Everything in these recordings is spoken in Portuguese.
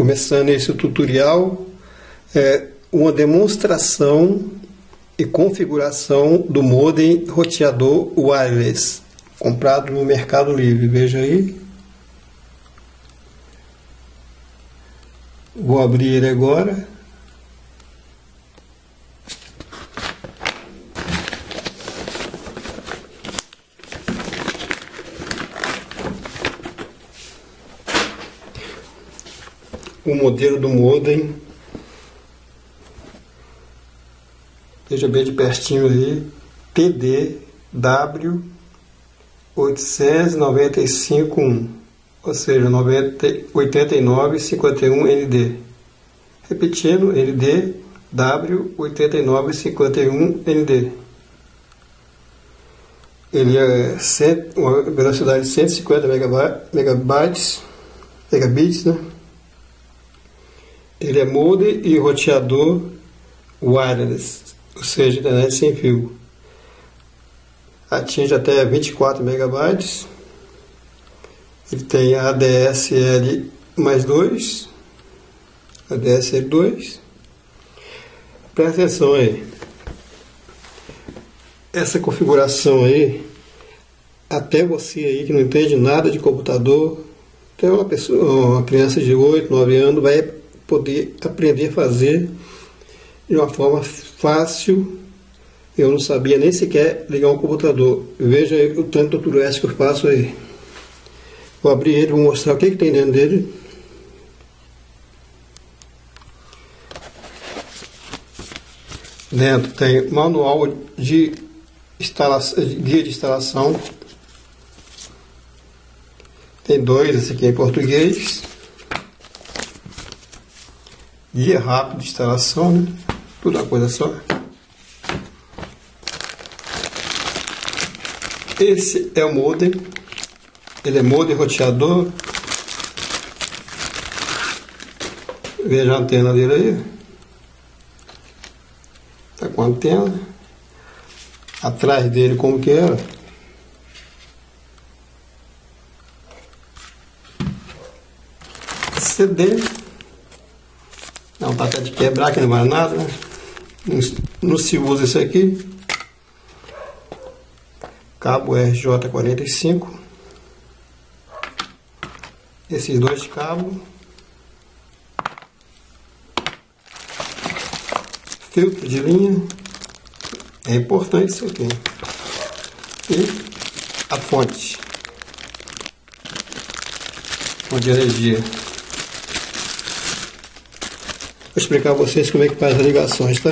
Começando esse tutorial, é uma demonstração e configuração do modem roteador wireless, comprado no Mercado Livre. Veja aí. Vou abrir ele agora. O modelo do modem. Veja bem de pertinho aí, TDW 895.1, ou seja, 8951ND. Repetindo, ND W8951ND. Ele é uma velocidade de 150 megabytes, megabits, né? Ele é modem e roteador wireless, ou seja, internet sem fio. Atinge até 24 megabytes. Ele tem ADSL mais 2, ADSL 2. Presta atenção aí. Essa configuração aí, até você aí que não entende nada de computador, até uma pessoa, uma criança de 8, 9 anos vai poder aprender a fazer de uma forma fácil. Eu não sabia nem sequer ligar um computador. Veja o tanto de tutoriais que eu faço aí. Vou abrir ele, vou mostrar o que, que tem dentro dele. Dentro tem manual de instalação, guia de instalação. Tem dois, esse aqui é em português. Guia rápido instalação, né? Tudo uma coisa só. Esse é o modem. Ele é modem roteador. Veja a antena dele aí. Tá com a antena. Atrás dele como que era. CD tá até de quebrar, que não vale nada, né? Não, se usa isso aqui. Cabo RJ45. Esses dois cabos. Filtro de linha. É importante isso aqui. E a fonte. Fonte de energia. Vou explicar a vocês como é que faz as ligações, tá?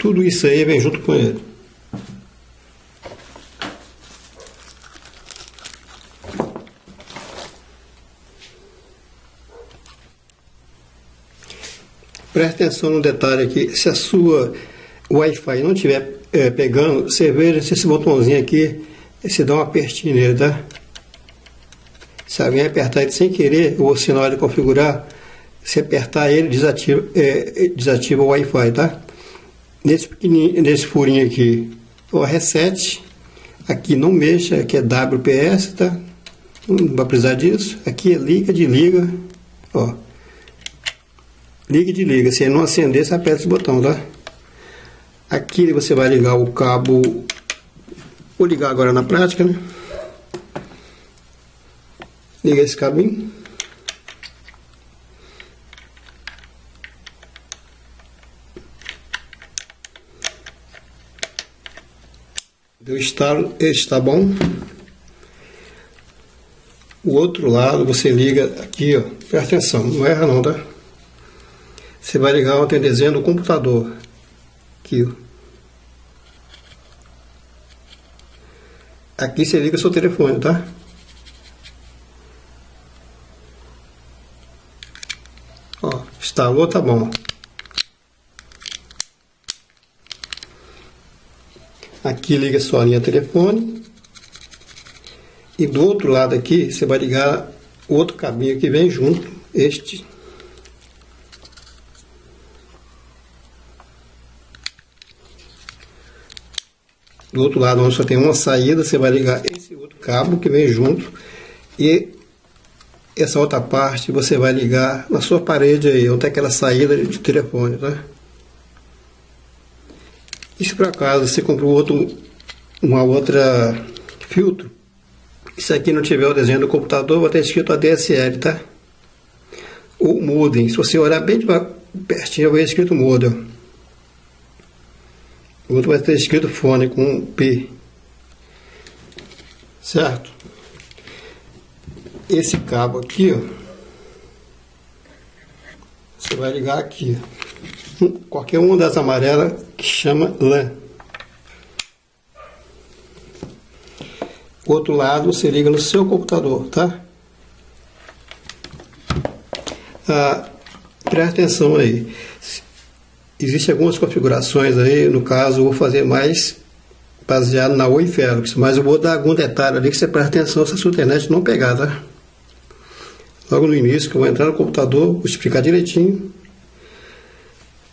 Tudo isso aí vem junto com ele. Preste atenção no detalhe aqui. Se a sua Wi-Fi não estiver é, pegando, você veja se esse botãozinho aqui, se dá um apertinho nele, tá? Se alguém apertar ele sem querer, ou se na hora de configurar, se apertar ele, desativa, é, é, desativa o Wi-Fi, tá? Nesse, nesse furinho aqui, o reset. Aqui não mexa, aqui é WPS, tá? Não vai precisar disso. Aqui é liga de liga, ó. Liga de liga. Se ele não acender, você aperta esse botão, tá? Aqui você vai ligar o cabo. Vou ligar agora na prática, né? Liga esse cabinho. Deu estalo, está bom. O outro lado você liga aqui, ó. Presta atenção, não erra não, tá? Você vai ligar o desenho do computador. Aqui, ó. Aqui você liga seu telefone, tá? Ó, instalou, tá bom. Aqui liga sua linha telefone. E do outro lado aqui, você vai ligar o outro cabinho que vem junto, este. Do outro lado, onde só tem uma saída, você vai ligar esse outro cabo que vem junto. E essa outra parte você vai ligar na sua parede aí, onde tem aquela saída de telefone, tá? E se por acaso você comprou outro, uma outra filtro, se aqui não tiver o desenho do computador, vai ter escrito ADSL, tá? O modem, se você olhar bem pertinho, vai ter escrito modem. O outro vai ter escrito fone com P. Certo? esse cabo aqui, ó, você vai ligar aqui. Qualquer uma das amarelas que chama LAN. O outro lado você liga no seu computador, tá? Ah, presta atenção aí. Existem algumas configurações aí, no caso, eu vou fazer mais baseado na Oi Felix, mas eu vou dar algum detalhe ali que você presta atenção se a sua internet não pegar, tá? logo no início, que eu vou entrar no computador, vou explicar direitinho.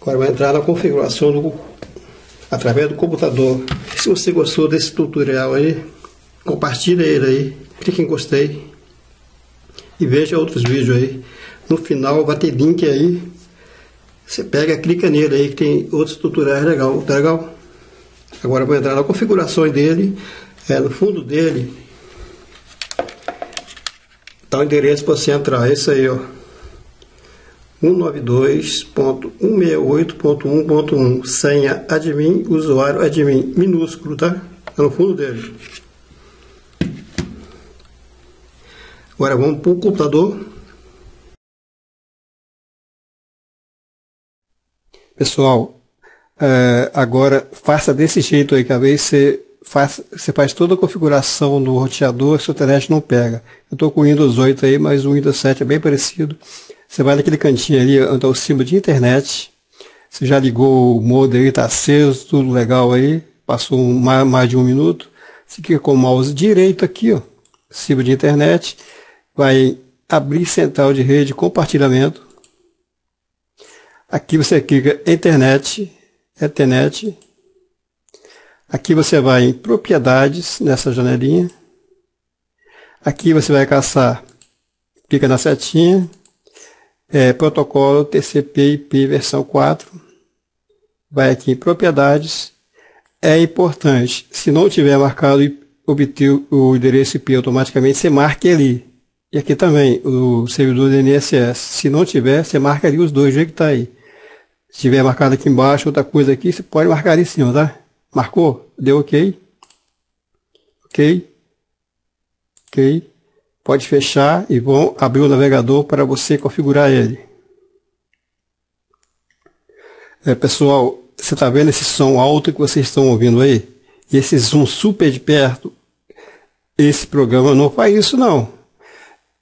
Agora vai entrar na configuração do, através do computador. Se você gostou desse tutorial aí, compartilha ele aí, clique em gostei e veja outros vídeos aí. No final vai ter link aí. Você pega, clica nele aí que tem outros tutoriais legal, tá legal? Agora vou entrar na configuração dele, é, no fundo dele Tá o endereço para você entrar, esse aí, ó. 192.168.1.1 senha admin, usuário admin minúsculo, tá? Tá no fundo dele. Agora vamos para o computador. Pessoal, é, agora faça desse jeito aí, que vez você faz, você faz toda a configuração do roteador, seu internet não pega. Eu estou com o Windows 8 aí, mas o Windows 7 é bem parecido. Você vai naquele cantinho ali, onde está o símbolo de internet. Você já ligou o modem aí, está aceso, tudo legal aí. Passou mais, de um minuto. Você clica com o mouse direito aqui, ó, símbolo de internet. Vai abrir central de rede, compartilhamento. Aqui você clica internet, internet, Aqui você vai em propriedades, nessa janelinha. Aqui você vai caçar, clica na setinha, é, protocolo TCP/IP versão 4. Vai aqui em propriedades. É importante, se não tiver marcado e obter o endereço IP automaticamente, você marque ali. E aqui também, o servidor do NSS. Se não tiver, você marca ali os dois, do jeito que está aí. Se tiver marcado aqui embaixo, outra coisa aqui, você pode marcar ali em cima, tá? Marcou? Deu ok? Ok? Ok? Pode fechar e vão abrir o navegador para você configurar ele. É, pessoal, você está vendo esse som alto que vocês estão ouvindo aí? E esse zoom super de perto? Esse programa não faz isso não.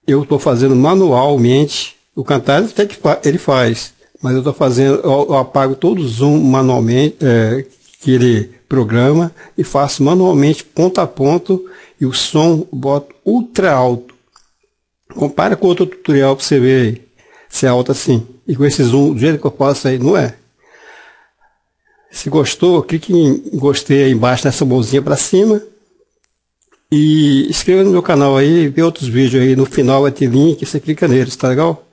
Eu estou fazendo manualmente. O cantar até que ele faz, mas eu estou fazendo, eu, apago todo o zoom manualmente, é, que ele programa e faço manualmente ponto a ponto e o som boto ultra alto. Compara com outro tutorial para você ver aí, se é alto assim. E com esse zoom, do jeito que eu posso aí, não é. Se gostou, clique em gostei aí embaixo nessa mãozinha para cima. E inscreva no meu canal aí, vê outros vídeos aí. No final vai ter link, você clica neles, tá legal?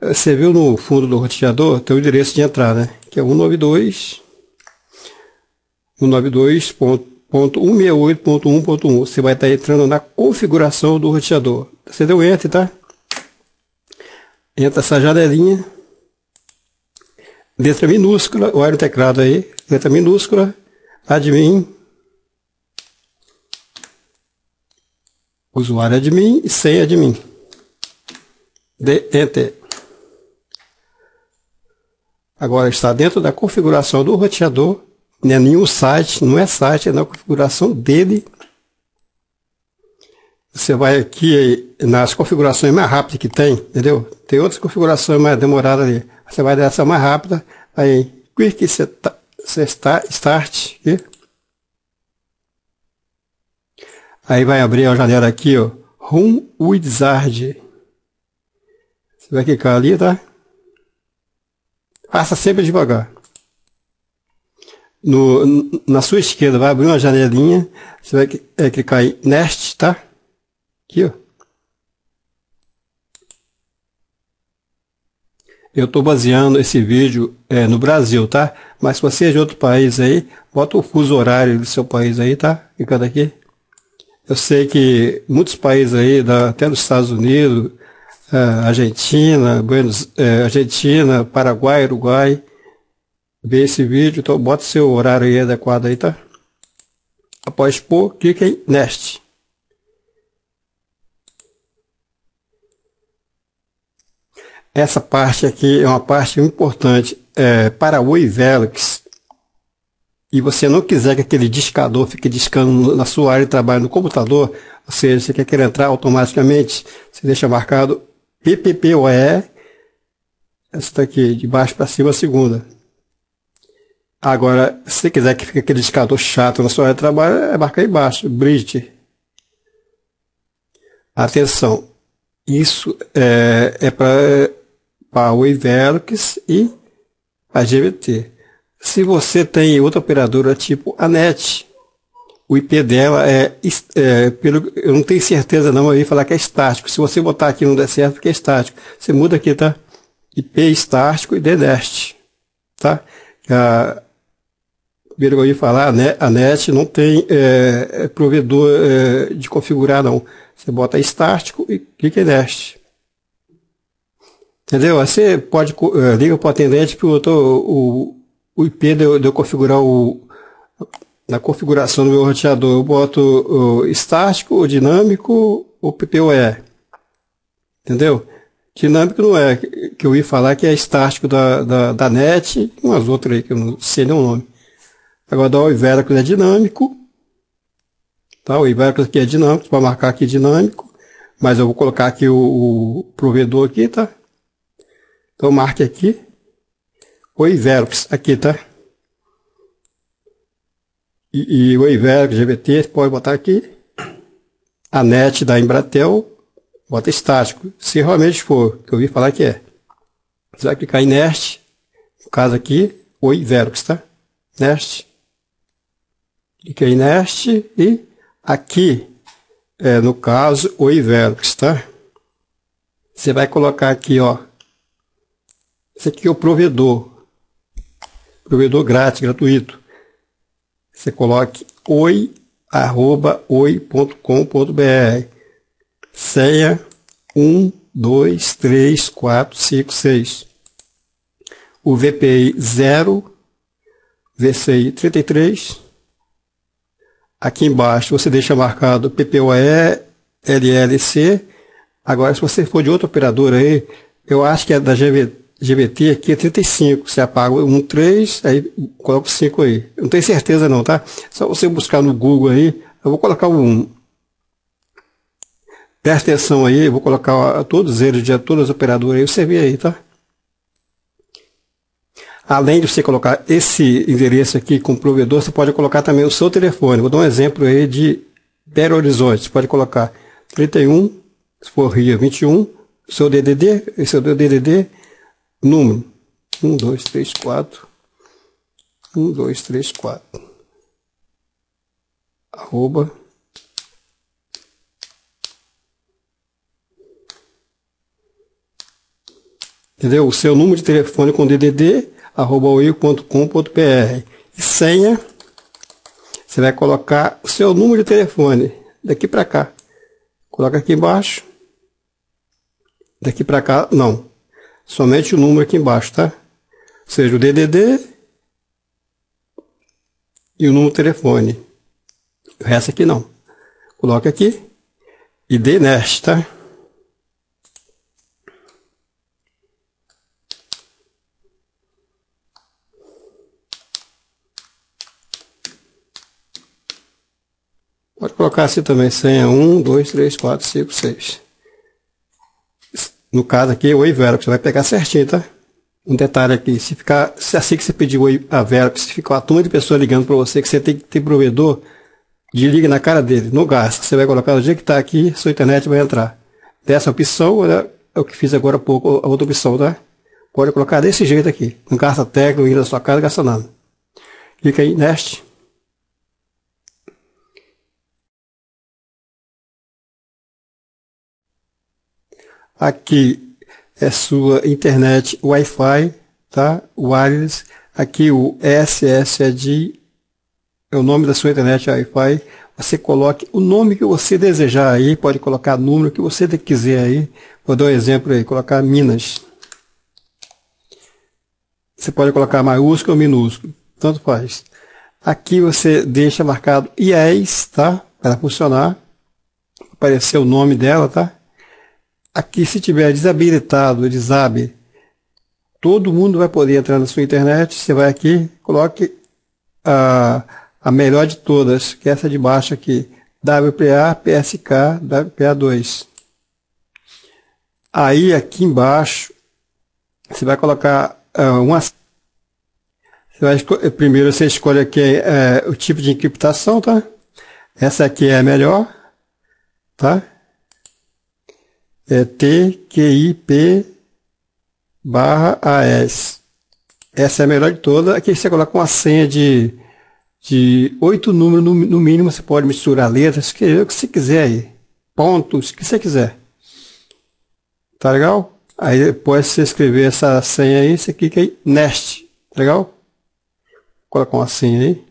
Você viu no fundo do roteador, tem o endereço de entrada, né? Que é 192 192.168.1.1. Você vai estar entrando na configuração do roteador. Você deu Enter, tá? Entra essa janelinha. Letra minúscula, olha no teclado aí. Letra minúscula, admin. Usuário admin e senha admin. De Enter. Agora está dentro da configuração do roteador não é nenhum site, não é site, é na configuração dele. Você vai aqui nas configurações mais rápidas que tem, entendeu? Tem outras configurações mais demoradas ali. Você vai dessa mais rápida, aí Quick Start, aqui. Aí vai abrir a janela aqui, ó, Room Wizard. Você vai clicar ali, tá? Faça sempre devagar no, na sua esquerda vai abrir uma janelinha, você vai é, clicar em Nest, tá? Aqui, ó. Eu estou baseando esse vídeo é, no Brasil, tá? Mas se você é de outro país aí, bota o fuso horário do seu país aí, tá? Ficando aqui. Eu sei que muitos países aí, até nos Estados Unidos, é, Argentina, Buenos, é, Argentina, Paraguai, Uruguai, vê esse vídeo, então bota seu horário aí adequado aí, tá? Após pôr, clique em Nest. Essa parte aqui é uma parte importante é, para o Ivelix. E você não quiser que aquele discador fique discando na sua área de trabalho no computador, ou seja, você quer que ele entrar automaticamente, você deixa marcado PPPoE, essa daqui, de baixo para cima, a segunda. Agora, se quiser que fique aquele discador chato na sua área de trabalho, é marcar aí embaixo, Bridge. Atenção, isso é, é para o Iverox e a GVT. Se você tem outra operadora tipo a NET, o IP dela é, é, pelo, eu não tenho certeza não, eu ia falar que é estático. Se você botar aqui não der certo, porque é estático. Você muda aqui, tá? IP estático e DNEST, tá? A, ia falar, a NET não tem é, é, provedor é, de configurar não. Você bota estático e clica em NEST. Entendeu? Você pode uh, liga para o atendente que o, o IP de, eu configurar o na configuração do meu roteador, eu boto o estático, o dinâmico, o PPOE. Entendeu? Dinâmico não é, que eu ia falar que é estático da, da, da NET umas outras aí que eu não sei nem o nome. Agora da Iveracus é dinâmico. Tá? O Iveracus aqui é dinâmico, para marcar aqui dinâmico. Mas eu vou colocar aqui o, o provedor aqui, tá? Então marque aqui o Iverox, aqui, tá? E, e o Iverox GBT, pode botar aqui. A net da Embratel, bota estático. Se realmente for, que eu ouvi falar que é. Você vai clicar em Nest, no caso aqui, o Iverox, tá? Nest. Clica em Nest e aqui, é, no caso, o Iverox, tá? Você vai colocar aqui, ó, esse aqui é o provedor. Provedor grátis, gratuito. Você coloque oi, arroba, oi.com.br. Senha 1, 2, 3, 4, 5, 6. O VPI 0, VCI 33. Aqui embaixo você deixa marcado PPOE, LLC. Agora, se você for de outro operador aí, eu acho que é da GBT aqui é 35. Você apaga um 3, aí coloca o 5 aí. Eu não tenho certeza não, tá? Só você buscar no Google aí. Eu vou colocar o 1. Presta atenção aí, eu vou colocar todos eles, de todas as operadoras aí, você vê aí, tá? Além de você colocar esse endereço aqui com o provedor, você pode colocar também o seu telefone. Vou dar um exemplo aí de Belo Horizonte. Você pode colocar 31, se for Rio, 21, seu DDD, esse é o DDD, número 1, 2, 3, 4. 1, 2, 3, 4. Arroba. Entendeu? O seu número de telefone com DDD, arroba oio.com.br. E senha, você vai colocar o seu número de telefone daqui para cá. Coloca aqui embaixo. Daqui para cá, não somente o número aqui embaixo, tá? Ou seja, o DDD e o número do telefone. O resto aqui não. Coloca aqui e dê neste, tá? Pode colocar assim também, senha 1, 2, 3, 4, 5, 6. No caso aqui, o Ivero, que você vai pegar certinho, tá? Um detalhe aqui, se ficar, se assim que você pedir a Vero, se ficar uma turma de pessoas ligando para você, que você tem que ter provedor, desliga na cara dele, não gasta. Você vai colocar o dia que está aqui, sua internet vai entrar. Dessa opção, né, é o que fiz agora há pouco, a outra opção, tá? Pode colocar desse jeito aqui. Não gasta tecla, ir na sua casa, gasta nada. Clica aí, Nest. Aqui é sua internet Wi-Fi, tá? Wireless. Aqui o SS é de é o nome da sua internet Wi-Fi. Você coloque o nome que você desejar aí, pode colocar número que você quiser aí. Vou dar um exemplo aí, colocar Minas. Você pode colocar maiúsculo ou minúsculo, tanto faz. Aqui você deixa marcado IES, tá? Para funcionar. Aparecer o nome dela, tá? Aqui se tiver desabilitado, desabe, todo mundo vai poder entrar na sua internet. Você vai aqui, coloque a, a melhor de todas, que é essa de baixo aqui. WPA, PSK, WPA2. Aí aqui embaixo, você vai colocar uh, uma. Você primeiro você escolhe aqui é, o tipo de encriptação, tá? Essa aqui é a melhor, tá? É TQIP barra AS. Essa é a melhor de todas. Aqui você coloca uma senha de, de oito números no, no, mínimo. Você pode misturar letras, escrever o que você quiser aí. Pontos, o que você quiser. Tá legal? Aí depois você escrever essa senha aí, você clica aí, Nest. Tá legal? Coloca uma senha aí.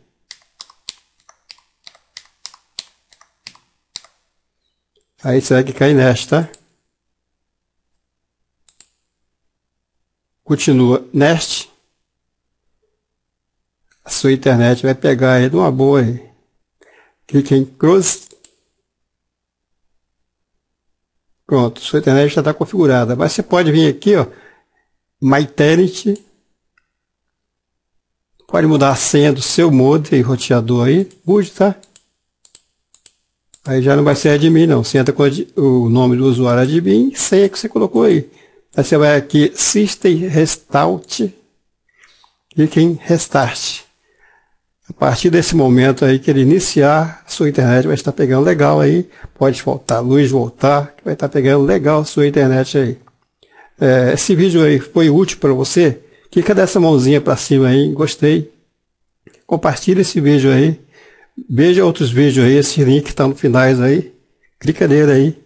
Aí você vai clicar em Nest, tá? Continua Nest. A sua internet vai pegar aí de uma boa aí. Clique em Close. Pronto, sua internet já está configurada. Mas você pode vir aqui, ó, MyTenant. Pode mudar a senha do seu modem e roteador aí. Mude, tá? Aí já não vai ser admin, não. Você entra com o nome do usuário admin e senha que você colocou aí. Aí você vai aqui, System Restart, clique em Restart. A partir desse momento aí que ele iniciar, sua internet vai estar pegando legal aí. Pode voltar, luz voltar, que vai estar pegando legal sua internet aí. É, esse vídeo aí foi útil para você? Clica dessa mãozinha para cima aí, gostei. Compartilha esse vídeo aí. Veja outros vídeos aí, esse link está no finais aí. Clica nele aí.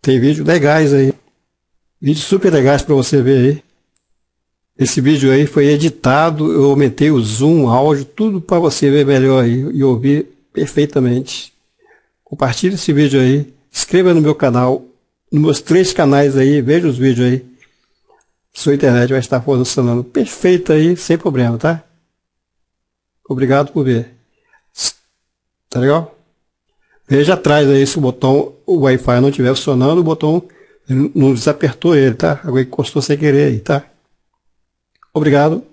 Tem vídeos legais aí. Vídeos super legais para você ver aí. Esse vídeo aí foi editado, eu aumentei o zoom, áudio, tudo para você ver melhor aí e ouvir perfeitamente. Compartilhe esse vídeo aí, inscreva no meu canal, nos meus três canais aí, veja os vídeos aí. Sua internet vai estar funcionando perfeito aí, sem problema, tá? Obrigado por ver. Tá legal? Veja atrás aí se o botão, o Wi-Fi não estiver funcionando, o botão não desapertou ele, tá? Alguém encostou sem querer aí, tá? Obrigado.